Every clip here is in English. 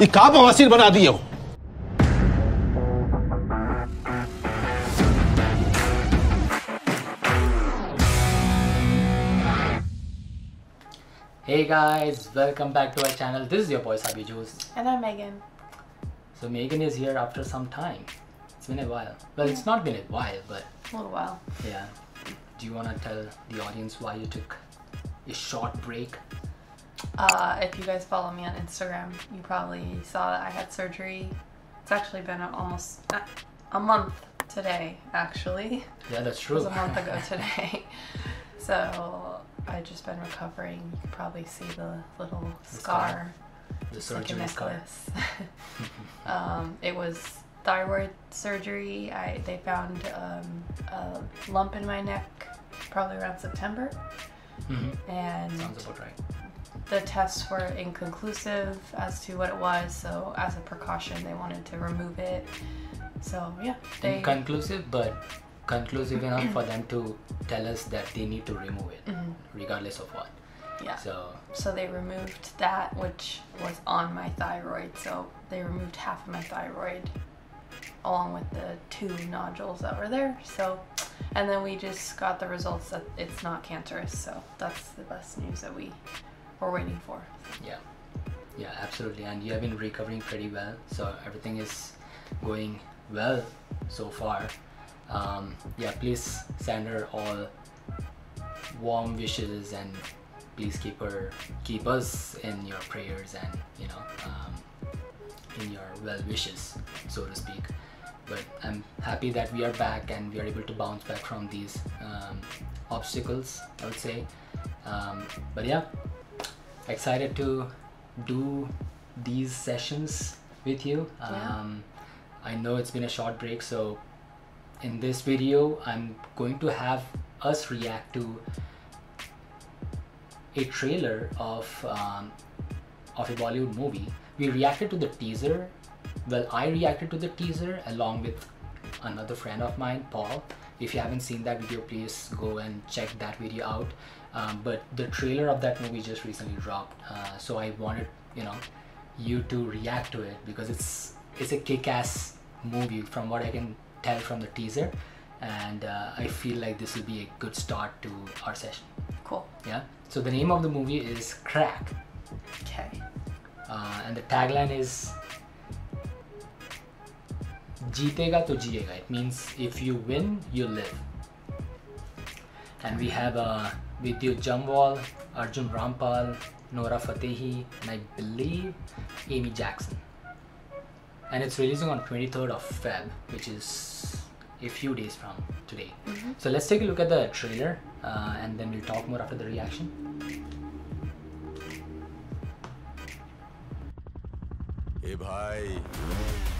ये का बवासीर बना दिए हो Hey guys, welcome back to our channel. This is your boy Sabi Juice. And I'm Megan. So Megan is here after some time. It's been a while. Well, it's not been a while, but A little while. yeah. Do you want to tell the audience why you took a short break? Uh, if you guys follow me on Instagram, you probably saw that I had surgery. It's actually been almost a month today, actually. Yeah, that's true. It was a month ago today. so I've just been recovering. You can probably see the little The scar. the It's like surgery scar. um, it was thyroid surgery. I they found um, a lump in my neck probably around September, hmm and Sounds about right. The tests were inconclusive as to what it was. So as a precaution, they wanted to remove it. So yeah, they Conclusive, but conclusive enough for them to tell us that they need to remove it, Mhm. regardless of what. yeah. So So they removed that, which was on my thyroid. So they removed half of my thyroid along with the two nodules that were there. So, and then we just got the results that it's not cancerous. So that's the best news that we were waiting for. yeah, yeah, absolutely. And you have been recovering pretty well. So everything is going well so far. Um, yeah, please send her all warm wishes and please keep her keep us in your prayers and you know um, in your well wishes so to speak but i'm happy that we are back and we are able to bounce back from these um, obstacles i would say um, but yeah excited to do these sessions with you Yeah. um, i know it's been a short break so in this video i'm going to have us react to a trailer of um, of a Bollywood movie. We reacted to the teaser. Well, I reacted to the teaser along with another friend of mine, Paul. If you haven't seen that video, please go and check that video out. Um, but the trailer of that movie just recently dropped, uh, so I wanted you know you to react to it because it's it's a kick-ass movie from what I can tell from the teaser, and uh, I feel like this will be a good start to our session. Cool. Yeah. So the name of the movie is Crakk, Okay. uh, and the tagline is Jeetega to jiyega. It means if you win, you live. And we have uh, Vidyut Jammwal, Arjun Rampal, Nora Fatehi, and I believe Amy Jackson. And it's releasing on 23rd of Feb, which is a few days from today. Mm -hmm. So let's take a look at the trailer uh, and then we'll talk more after the reaction. Hey, bhai.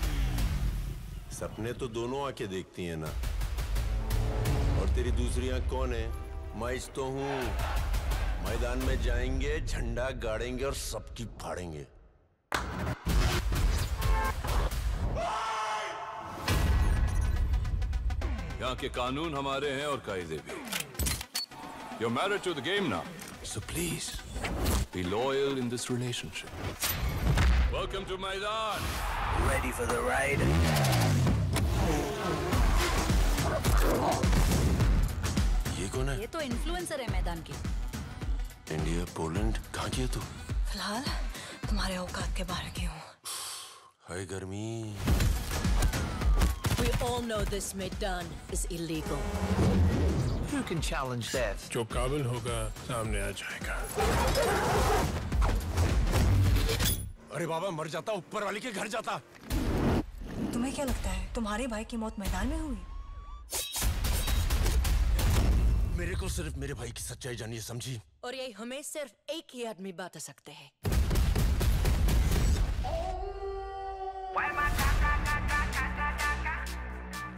सपने तो दोनों आके देखती है ना। और तेरी दूसरी आँख कौन है? मैं इस तो हूँ। मैदान में जाएँगे झंडा गाड़ेंगे और सबकी फाड़ेंगे। यहाँ के कानून हमारे हैं और कायदे भी। Your marriage to the game ना so please be loyal in this relationship welcome to maidan ready for the ride ये कौन है? ये तो इन्फ्लुएंसर है मैदान की। इंडिया पोलैंड कहाँ की है तू? फ़िलहाल तुम्हारे औकात के बाहर की हूँ। हाय गर्मी। We all know this Maidan is illegal. Who can challenge that? जो काबिल होगा सामने आ जाएगा। अरे बाबा मर जाता ऊपर वाली के घर जाता। तुम्हें क्या लगता है तुम्हारे भाई की मौत मैदान में हुई? मेरे को सिर्फ़ मेरे भाई की सच्चाई जानिए समझी? और ये हमें सिर्फ़ एक ही आदमी बता सकते हैं।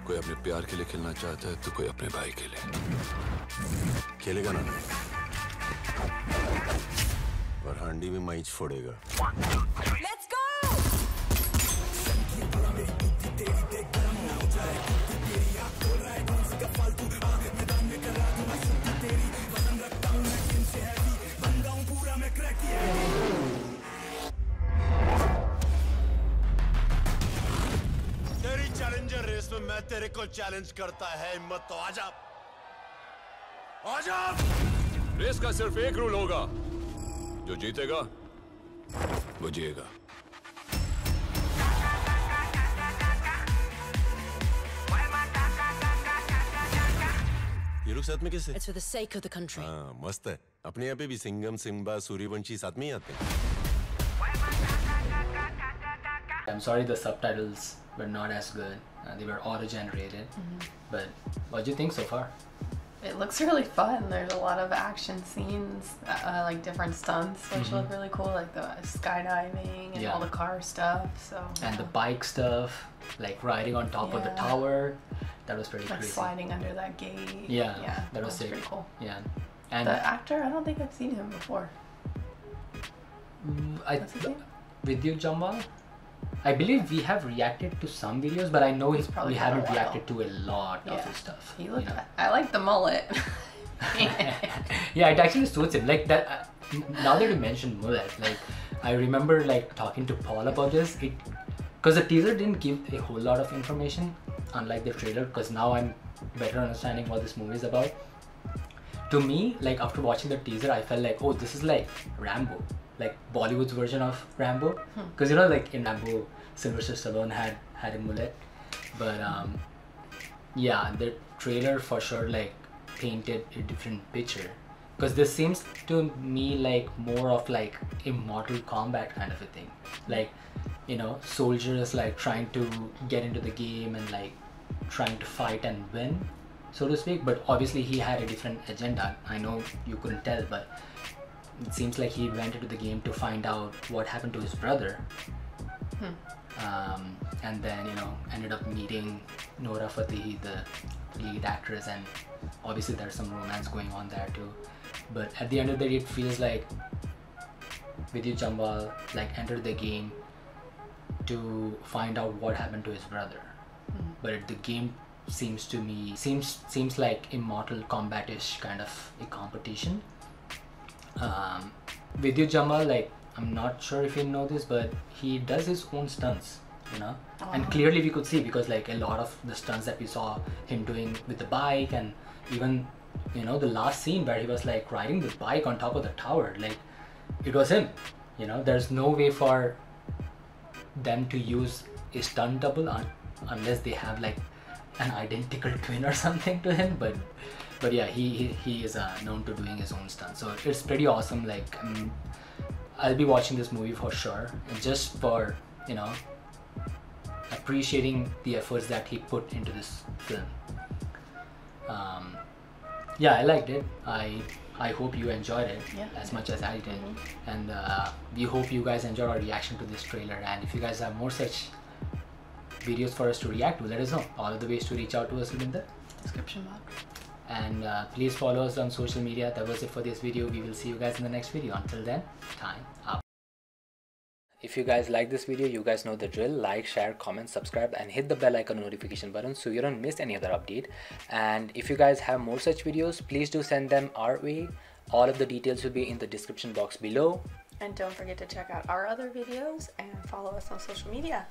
कोई अपने प्यार के लिए खेलना चाहता है तो कोई अपने भाई के लिए। खेलेगा ना? और हांडी में माइच फोड़ेगा। रेस में मैं तेरे को चैलेंज करता है हिम्मत तो आजा आजा रेस का सिर्फ़ एक रूल होगा। जो जीतेगा वो जिएगा। ये लोग साथ में कैसे It's for the sake of the country. हाँ मस्त है। अपने यहाँ पे भी सिंगम सिंबा सूर्यवंशी साथ में ही आते हैं। I'm sorry the subtitles were not as good. Uh, they were auto generated. But what do you think so far? It looks really fun. There's a lot of action scenes, uh, uh, like different stunts, which look really cool, like the skydiving and Yeah. all the car stuff. So And the bike stuff, like riding on top of the tower, that was pretty like crazy. sliding under that gate. Yeah, yeah, that was sick. pretty cool. Yeah, and The actor, I don't think I've seen him before. I What's his name? Vidyut Jammwal. I believe we have reacted to some videos, but I know he's probably we haven't reacted to a lot of his stuff. He you looked. know? I like the mullet. yeah, it actually suits him. Like that. Uh, now that you mentioned mullet, like I remember like talking to Paul about this. It because the teaser didn't give a whole lot of information, unlike the trailer. Because now I'm better understanding what this movie is about. To me, like after watching the teaser, I felt like, oh, this is like Rambo, like Bollywood's version of Rambo. Because you know, like in Rambo, Sylvester Stallone had had a mullet, but um, yeah the trailer for sure like painted a different picture. Because this seems to me like more of like a Mortal Kombat kind of a thing. Like you know soldiers like trying to get into the game and like trying to fight and win so to speak. But obviously he had a different agenda. I know you couldn't tell but it seems like he went into the game to find out what happened to his brother um, and then you know ended up meeting Nora Fatehi, the lead actress, and obviously there's some romance going on there too. But at the end of the day, it feels like Vidyut Jammwal like entered the game to find out what happened to his brother. But the game seems to me seems seems like immortal combatish kind of a competition. Um, Vidyut Jammwal, like I'm not sure if you know this, but he does his own stunts, you know. And clearly we could see because like a lot of the stunts that we saw him doing with the bike and even you know the last scene where he was like riding the bike on top of the tower, like it was him. You know, there's no way for them to use a stunt double un- unless they have like an identical twin or something to him but but yeah he he, he is uh, known to doing his own stunts. So it's pretty awesome like um, i'll be watching this movie for sure and just for you know appreciating the efforts that he put into this film. Um, yeah i liked it. I i hope you enjoyed it Yeah. as much as i did. And uh, we hope you guys enjoyed our reaction to this trailer. And if you guys have more such videos for us to react to. Let us know all of the ways to reach out to us will be in the Description box. and uh, please follow us on social media. That was it for this video. We will see you guys in the next video. Until then time up if you guys like this video you guys know the drill. Like share comment subscribe and hit the bell icon notification button so you don't miss any other update. And if you guys have more such videos please do send them our way. All of the details will be in the description box below. And don't forget to check out our other videos and follow us on social media.